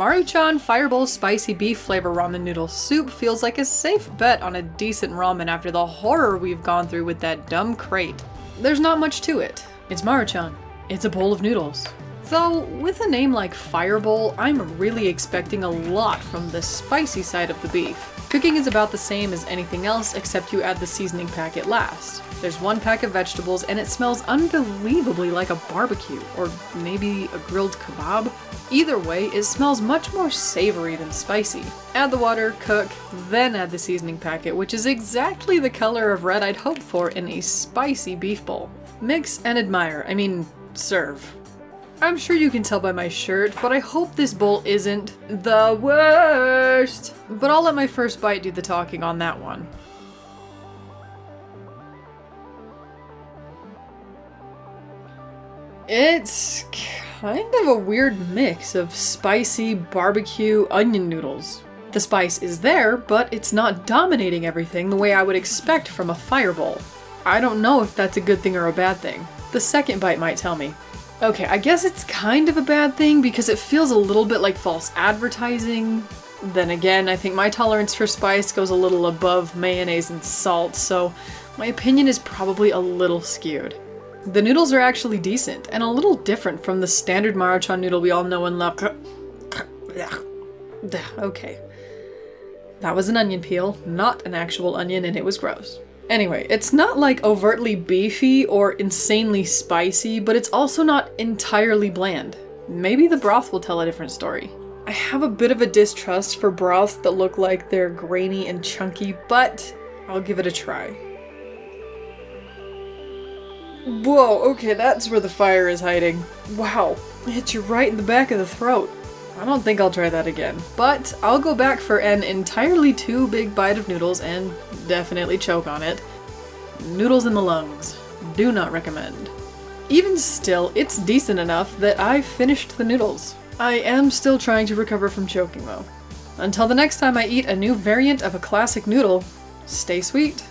Maruchan Fire Bowl Spicy Beef Flavor Ramen Noodle Soup feels like a safe bet on a decent ramen after the horror we've gone through with that dumb crate. There's not much to it. It's Maruchan. It's a bowl of noodles. Though, with a name like Fire Bowl, I'm really expecting a lot from the spicy side of the beef. Cooking is about the same as anything else except you add the seasoning packet last. There's one pack of vegetables and it smells unbelievably like a barbecue, or maybe a grilled kebab. Either way, it smells much more savory than spicy. Add the water, cook, then add the seasoning packet, which is exactly the color of red I'd hope for in a spicy beef bowl. Mix and admire, I mean, serve. I'm sure you can tell by my shirt, but I hope this bowl isn't the worst. But I'll let my first bite do the talking on that one. It's kind of a weird mix of spicy barbecue onion noodles. The spice is there, but it's not dominating everything the way I would expect from a fire bowl. I don't know if that's a good thing or a bad thing. The second bite might tell me. Okay, I guess it's kind of a bad thing because it feels a little bit like false advertising. Then again, I think my tolerance for spice goes a little above mayonnaise and salt, so my opinion is probably a little skewed. The noodles are actually decent, and a little different from the standard Maruchan noodle we all know and love. Okay. That was an onion peel, not an actual onion, and it was gross. Anyway, it's not like overtly beefy or insanely spicy, but it's also not entirely bland. Maybe the broth will tell a different story. I have a bit of a distrust for broths that look like they're grainy and chunky, but I'll give it a try. Whoa, okay, that's where the fire is hiding. Wow, it hit you right in the back of the throat. I don't think I'll try that again, but I'll go back for an entirely too big bite of noodles and definitely choke on it. Noodles in the lungs. Do not recommend. Even still, it's decent enough that I finished the noodles. I am still trying to recover from choking though. Until the next time I eat a new variant of a classic noodle, stay sweet.